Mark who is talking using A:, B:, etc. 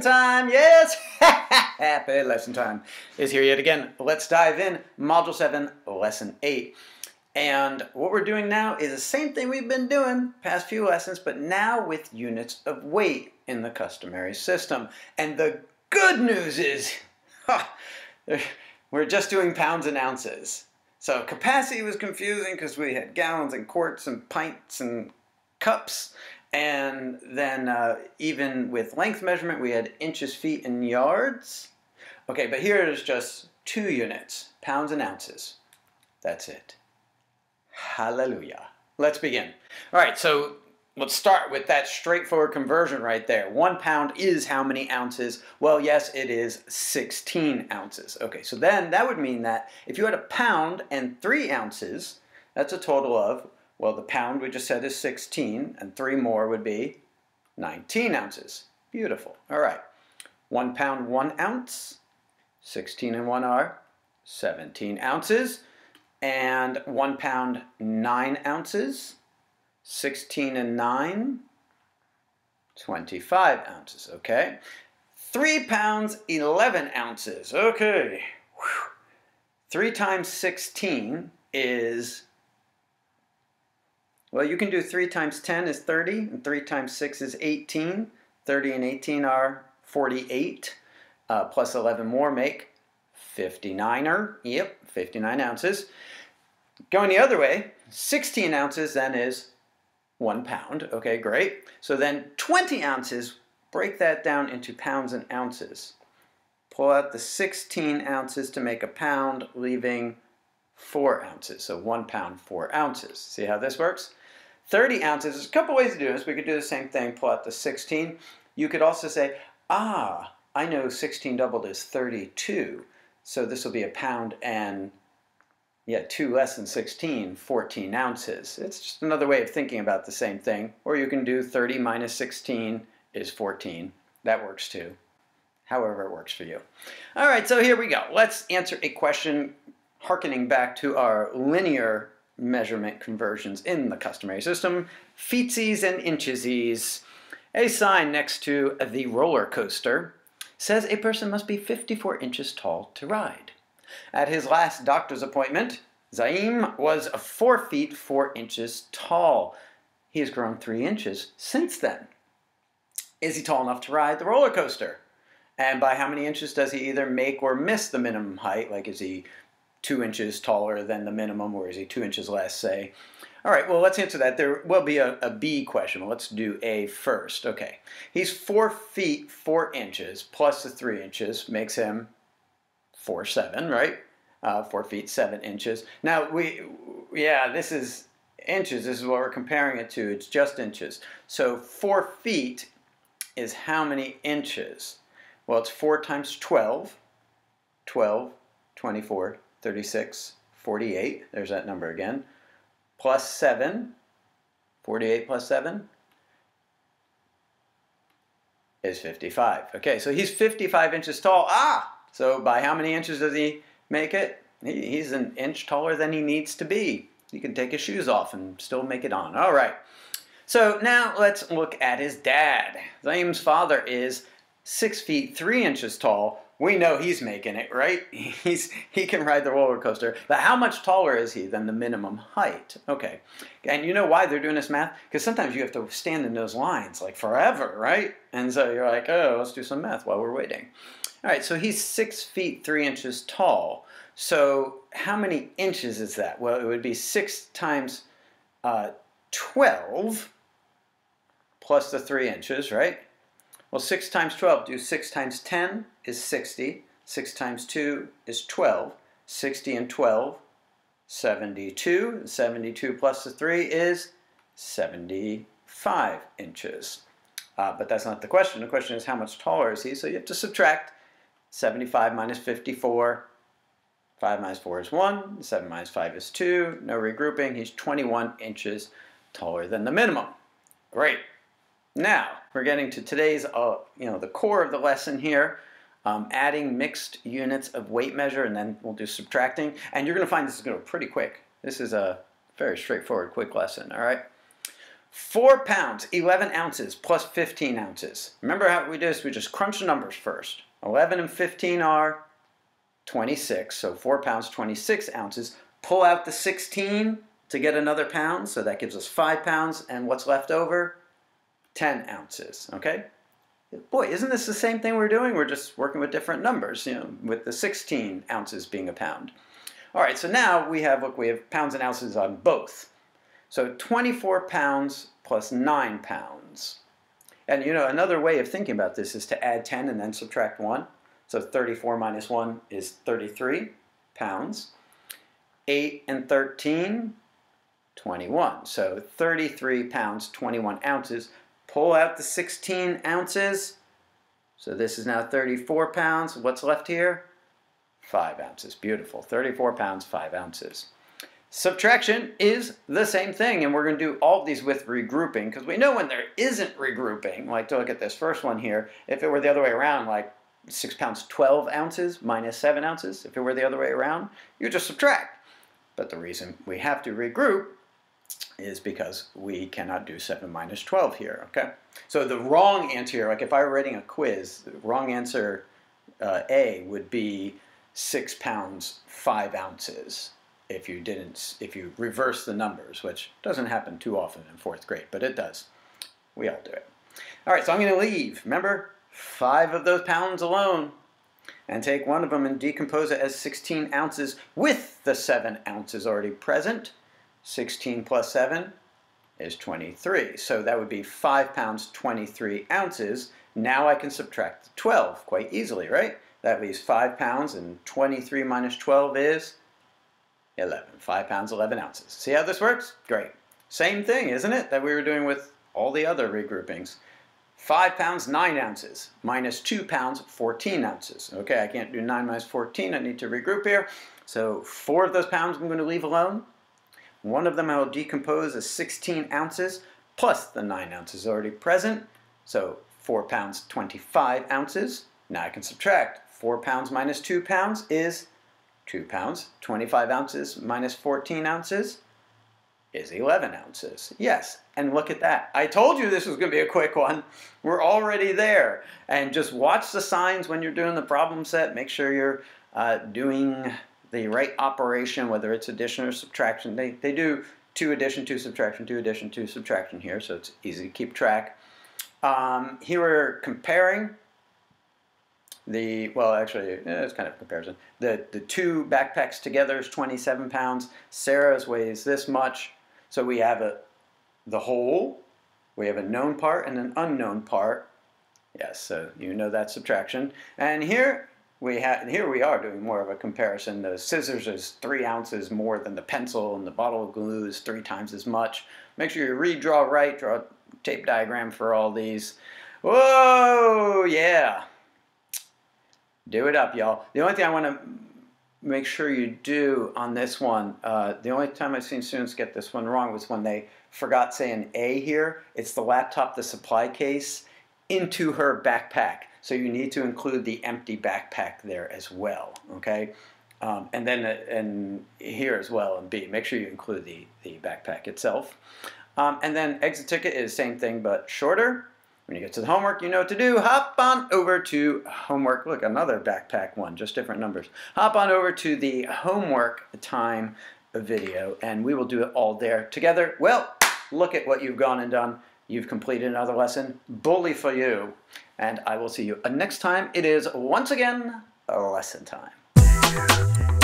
A: time, yes! Happy lesson time is here yet again. Let's dive in. Module 7, Lesson 8. And what we're doing now is the same thing we've been doing past few lessons, but now with units of weight in the customary system. And the good news is, we're just doing pounds and ounces. So capacity was confusing because we had gallons and quarts and pints and cups. And then uh, even with length measurement, we had inches, feet, and yards. Okay, but here is just two units, pounds and ounces. That's it. Hallelujah. Let's begin. All right, so let's start with that straightforward conversion right there. One pound is how many ounces? Well, yes, it is 16 ounces. Okay, so then that would mean that if you had a pound and three ounces, that's a total of well, the pound we just said is 16, and three more would be 19 ounces. Beautiful. All right. One pound, one ounce. 16 and one are 17 ounces. And one pound, nine ounces. 16 and nine, 25 ounces. Okay. Three pounds, 11 ounces. Okay. Whew. Three times 16 is well, you can do 3 times 10 is 30, and 3 times 6 is 18. 30 and 18 are 48, uh, plus 11 more make 59er. Yep, 59 ounces. Going the other way, 16 ounces then is 1 pound. Okay, great. So then 20 ounces, break that down into pounds and ounces. Pull out the 16 ounces to make a pound, leaving 4 ounces. So 1 pound, 4 ounces. See how this works? 30 ounces, there's a couple ways to do this. We could do the same thing, pull out the 16. You could also say, ah, I know 16 doubled is 32, so this will be a pound and, yeah, 2 less than 16, 14 ounces. It's just another way of thinking about the same thing. Or you can do 30 minus 16 is 14. That works too. However it works for you. All right, so here we go. Let's answer a question harkening back to our linear measurement conversions in the customary system, feetsies and inchesies. A sign next to the roller coaster says a person must be 54 inches tall to ride. At his last doctor's appointment, Zaim was 4 feet 4 inches tall. He has grown 3 inches since then. Is he tall enough to ride the roller coaster? And by how many inches does he either make or miss the minimum height? Like, is he two inches taller than the minimum, or is he two inches less, say? All right, well, let's answer that. There will be a, a B question. Let's do A first. Okay, he's four feet, four inches, plus the three inches makes him four, seven, right? Uh, four feet, seven inches. Now, we, yeah, this is inches. This is what we're comparing it to. It's just inches. So four feet is how many inches? Well, it's 4 times 12, 12, 24, 36, 48, there's that number again, plus 7, 48 plus 7 is 55. Okay, so he's 55 inches tall. Ah! So by how many inches does he make it? He, he's an inch taller than he needs to be. He can take his shoes off and still make it on. All right. So now let's look at his dad. Zaim's father is 6 feet 3 inches tall, we know he's making it, right? He's he can ride the roller coaster. But how much taller is he than the minimum height? Okay. And you know why they're doing this math? Because sometimes you have to stand in those lines like forever, right? And so you're like, oh, let's do some math while we're waiting. All right, so he's six feet three inches tall. So how many inches is that? Well, it would be six times uh, 12 plus the three inches, right? Well, 6 times 12, do 6 times 10 is 60. 6 times 2 is 12. 60 and 12, 72. 72 plus the 3 is 75 inches. Uh, but that's not the question. The question is how much taller is he? So you have to subtract 75 minus 54. 5 minus 4 is 1. 7 minus 5 is 2. No regrouping. He's 21 inches taller than the minimum. Great. Now, we're getting to today's, uh, you know, the core of the lesson here, um, adding mixed units of weight measure, and then we'll do subtracting. And you're going to find this is going to go pretty quick. This is a very straightforward, quick lesson, all right? 4 pounds, 11 ounces, plus 15 ounces. Remember how we do this? We just crunch the numbers first. 11 and 15 are 26, so 4 pounds, 26 ounces. Pull out the 16 to get another pound, so that gives us 5 pounds, and what's left over? 10 ounces, okay? Boy, isn't this the same thing we're doing? We're just working with different numbers, you know, with the 16 ounces being a pound. All right, so now we have, look, we have pounds and ounces on both. So 24 pounds plus 9 pounds. And you know, another way of thinking about this is to add 10 and then subtract 1. So 34 minus 1 is 33 pounds. 8 and 13, 21. So 33 pounds, 21 ounces. Pull out the 16 ounces. So this is now 34 pounds. What's left here? 5 ounces. Beautiful. 34 pounds, 5 ounces. Subtraction is the same thing, and we're going to do all of these with regrouping, because we know when there isn't regrouping, like to look at this first one here, if it were the other way around, like 6 pounds 12 ounces minus 7 ounces, if it were the other way around, you just subtract. But the reason we have to regroup is because we cannot do 7 minus 12 here, okay? So the wrong answer here, like if I were writing a quiz, the wrong answer uh, A would be 6 pounds 5 ounces if you didn't, if you reverse the numbers, which doesn't happen too often in fourth grade, but it does. We all do it. All right, so I'm going to leave. Remember, five of those pounds alone, and take one of them and decompose it as 16 ounces with the 7 ounces already present. 16 plus 7 is 23. So that would be 5 pounds 23 ounces. Now I can subtract the 12 quite easily, right? That leaves 5 pounds and 23 minus 12 is 11. 5 pounds, 11 ounces. See how this works? Great. Same thing, isn't it, that we were doing with all the other regroupings. 5 pounds, 9 ounces, minus 2 pounds, 14 ounces. Okay, I can't do 9 minus 14, I need to regroup here. So 4 of those pounds I'm going to leave alone. One of them I will decompose as 16 ounces, plus the 9 ounces already present. So 4 pounds, 25 ounces. Now I can subtract. 4 pounds minus 2 pounds is 2 pounds. 25 ounces minus 14 ounces is 11 ounces. Yes, and look at that. I told you this was going to be a quick one. We're already there. And just watch the signs when you're doing the problem set. Make sure you're uh, doing the right operation, whether it's addition or subtraction. They, they do 2 addition, 2 subtraction, 2 addition, 2 subtraction here, so it's easy to keep track. Um, here we're comparing the, well, actually, yeah, it's kind of a comparison. The, the two backpacks together is 27 pounds. Sarah's weighs this much. So we have a, the whole, we have a known part and an unknown part. Yes, so you know that subtraction. And here we here we are doing more of a comparison. The scissors is three ounces more than the pencil, and the bottle of glue is three times as much. Make sure you redraw right, draw a tape diagram for all these. Whoa, yeah. Do it up, y'all. The only thing I want to make sure you do on this one, uh, the only time I've seen students get this one wrong was when they forgot saying A here. It's the laptop, the supply case, into her backpack. So you need to include the empty backpack there as well, okay? Um, and then uh, and here as well in B, make sure you include the, the backpack itself. Um, and then exit ticket is same thing but shorter. When you get to the homework, you know what to do. Hop on over to homework. Look, another backpack one, just different numbers. Hop on over to the homework time video, and we will do it all there together. Well, look at what you've gone and done. You've completed another lesson. Bully for you. And I will see you next time. It is once again lesson time.